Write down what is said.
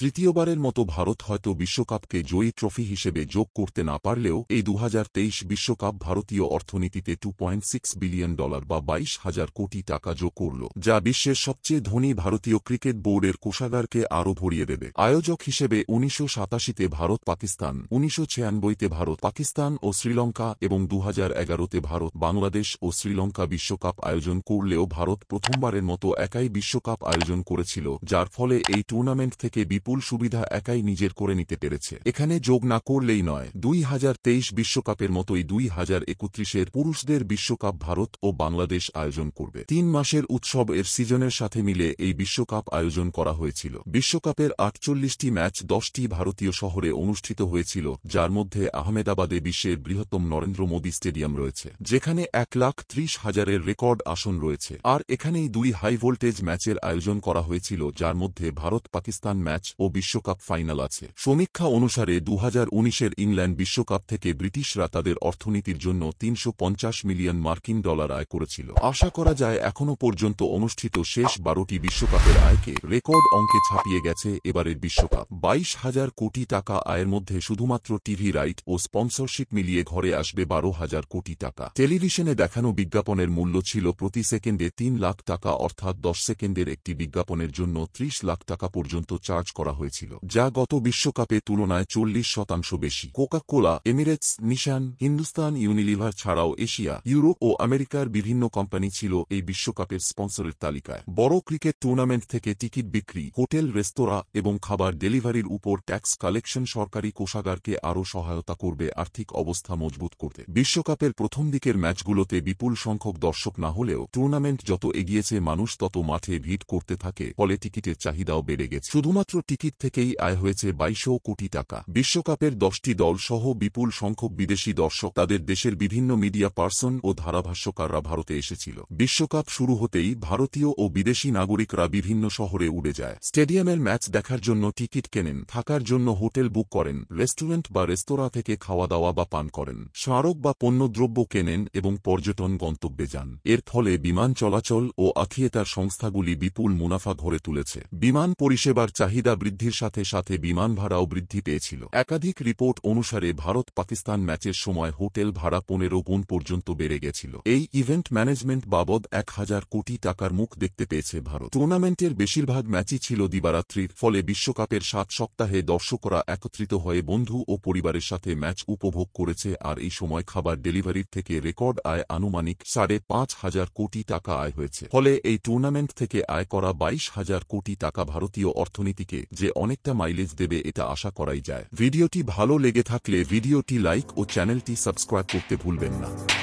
তৃতীয়বারের মতো ভারত হয়তো বিশ্বকাপকে জয়ী ট্রফি হিসেবে যোগ করতে না পারলেও এই দু বিশ্বকাপ ভারতীয় অর্থনীতিতে টু বিলিয়ন ডলার বা বাইশ হাজার কোটি টাকা যোগ করল, যা বিশ্বের সবচেয়ে ধনী ভারতীয় ক্রিকেট বোর্ডের কোষাগারকে আরও ভরিয়ে দেবে। আয়োজক হিসেবে উনিশশো সাতাশিতে ভারত পাকিস্তান, উনিশশো ছিয়ানব্বইতে ভারত পাকিস্তান ও শ্রীলঙ্কা এবং দু এগারোতে ভারত বাংলাদেশ ও শ্রীলঙ্কা বিশ্বকাপ আয়োজন করলেও ভারত প্রথমবারের মতো একাই বিশ্বকাপ আয়োজন করেছিল, যার ফলে এই টুর্নামেন্ট থেকে বিপুল সুবিধা একাই নিজের করে নিতে পেরেছে। এখানে যোগ না করলেই নয়, দুই হাজার বিশ্বকাপের মতোই দুই হাজার একত্রিশের পুরুষদের বিশ্বকাপ ভারত ও বাংলাদেশ আয়োজন করবে। তিন মাসের উৎসব এর সিজনের সাথে মিলে এই বিশ্বকাপ আয়োজন করা হয়েছিল। বিশ্বকাপের আটচল্লিশটি ম্যাচ দশটি ভারতীয় শহরে অনুষ্ঠিত হয়েছিল, যার মধ্যে আহমেদাবাদে বিশ্বের বৃহত্তম নরেন্দ্র মোদী স্টেডিয়াম রয়েছে, যেখানে এক লাখ ত্রিশ হাজারের রেকর্ড আসন রয়েছে। আর এখানেই দুই হাই ভোল্টেজ ম্যাচের আয়োজন করা হয়েছিল, যার মধ্যে ভারত পাকিস্তান ম্যাচ ও বিশ্বকাপ ফাইনাল আছে। সমীক্ষা অনুসারে দু হাজার ইংল্যান্ড বিশ্বকাপ থেকে ব্রিটিশরা তাদের অর্থনীতির জন্য তিনশো পঞ্চাশ মিলিয়ন মার্কিন ডলার আয় করেছিল। আশা করা যায় এখনও পর্যন্ত অনুষ্ঠিত শেষ বারোটি বিশ্বকাপের আয়কে রেকর্ড অঙ্কে ছাপিয়ে গেছে এবারের বিশ্বকাপ। বাইশ হাজার কোটি টাকা আয়ের মধ্যে শুধুমাত্র টিভি রাইট ও স্পন্সরশিপ মিলিয়ে ঘরে আসবে বারো হাজার কোটি টাকা। টেলিভিশনে দেখানো বিজ্ঞাপনের মূল্য ছিল প্রতি সেকেন্ডে তিন লাখ টাকা, অর্থাৎ দশ সেকেন্ডের একটি বিজ্ঞাপনের জন্য ত্রিশ লাখ টাকা পর্যন্ত চার্জ করা হয়েছিল, যা গত বিশ্বকাপে তুলনায় চল্লিশ শতাংশ বেশি। Coca Cola Emirates, Nissan, Hindustan Unilever ছাড়াও এশিয়া, ইউরোপ ও আমেরিকার বিভিন্ন কোম্পানি ছিল এই বিশ্বকাপের স্পন্সরের তালিকায়। বড় ক্রিকেট টুর্নামেন্ট থেকে টিকিট বিক্রি, হোটেল, রেস্তোরাঁ এবং খাবার ডেলিভারির উপর ট্যাক্স কালেকশন সরকারি কোষাগারকে আরও সহায়তা করবে আর্থিক অবস্থা মজবুত করতে। বিশ্বকাপের প্রথম দিকের ম্যাচগুলোতে বিপুল সংখ্যক দর্শক না হলেও টুর্নামেন্ট যত এগিয়েছে মানুষ তত মাঠে ভিড় করতে থাকে, ফলে টিকিটের চাহিদাও বেড়ে গেছে। শুধুমাত্র টিকিট থেকেই আয় হয়েছে বাইশশো কোটি টাকা। বিশ্বকাপের দশটি দল সহ বিপুল সংখ্যক বিদেশি দর্শক তাদের দেশের বিভিন্ন মিডিয়া পার্সন ও ধারাভাষ্যকাররা ভারতে এসেছিল। বিশ্বকাপ শুরু হতেই ভারতীয় ও বিদেশি নাগরিকরা বিভিন্ন শহরে উড়ে যায়। স্টেডিয়ামের ম্যাচ দেখার জন্য টিকিট কেনেন, থাকার জন্য হোটেল বুক করেন, রেস্টুরেন্ট বা রেস্তোরাঁ থেকে খাওয়া দাওয়া বা পান করেন, স্মারক বা পণ্যদ্রব্য কেনেন এবং পর্যটন গন্তব্যে যান। এর ফলে বিমান চলাচল ও আথিয়েতার সংস্থাগুলি বিপুল মুনাফা ঘরে তুলেছে। বিমান পরিষেবার চাহিদা বৃদ্ধির সাথে সাথে বিমান ভাড়াও বৃদ্ধি পেয়েছিল। একাধিক রিপোর্ট অনুসারে ভারত পাকিস্তান ম্যাচের সময় হোটেল ভাড়া পনেরো গুণ পর্যন্ত বেড়ে গেছিল। এই ইভেন্ট ম্যানেজমেন্ট বাবদ এক হাজার কোটি টাকার মুখ দেখতে পেয়েছে ভারত। টুর্নামেন্টের বেশিরভাগ ম্যাচই ছিল দিবারাত্রির, ফলে বিশ্বকাপের সাত সপ্তাহে দর্শকরা একত্রিত হয়ে বন্ধু ও পরিবারের সাথে ম্যাচ উপভোগ করেছে, আর এই সময় খাবার ডেলিভারির থেকে রেকর্ড আয় আনুমানিক সাড়ে পাঁচ হাজার কোটি টাকা আয় হয়েছে। ফলে এই টুর্নামেন্ট থেকে আয় করা বাইশ হাজার কোটি টাকা ভারতীয় অর্থনীতিকে যে অনেকটা মাইলেজ দেবে এটা আশা করাই যায়। ভিডিওটি ভালো লেগে থাকলে ভিডিওটি লাইক ও চ্যানেলটি সাবস্ক্রাইব করতে ভুলবেন না।